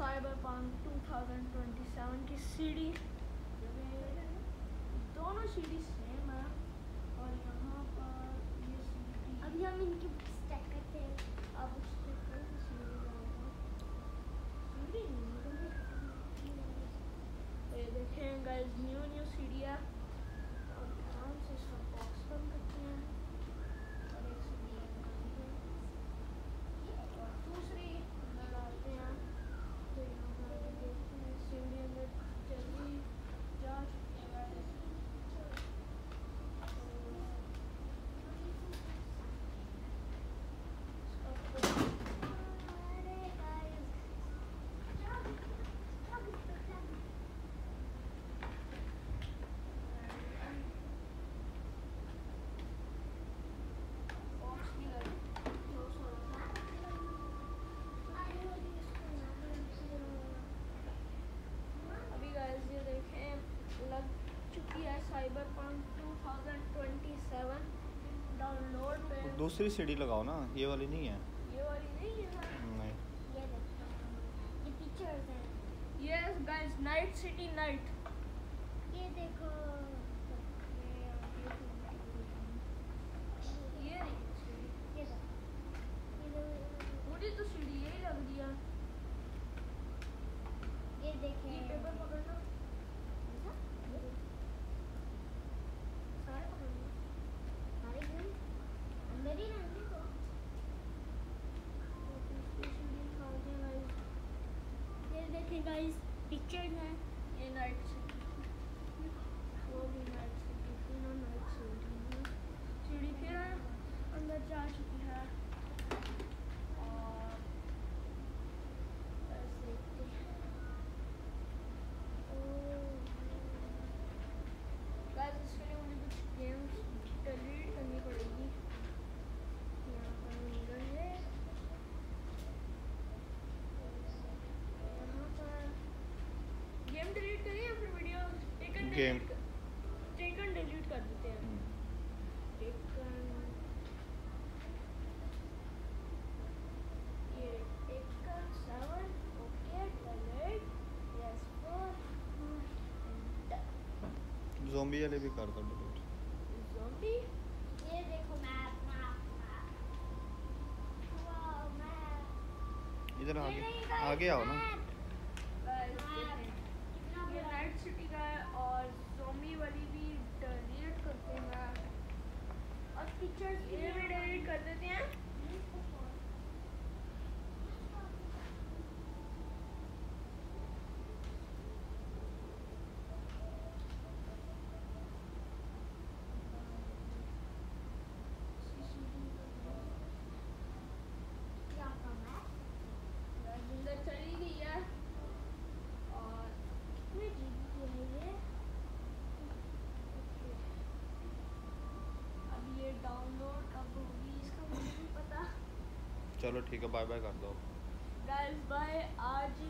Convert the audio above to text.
Cyberpunk 2027 की CD दोनों CD same है। और यहाँ पर ये अभी हम इनकी दूसरी सीढ़ी लगाओ ना ये वाली नहीं है। ये वाली नहीं है हाँ। नहीं। ये देखो ये yes guys Night City night ये देखो। guys picture na in our game zombie hmm. वाले भी कर दो ज़ोंबी ये देखो मैं इधर आगे आगे आओ ना। ये रेड सिटी का चलो ठीक है बाय बाय कर दो। गाइस बाय आज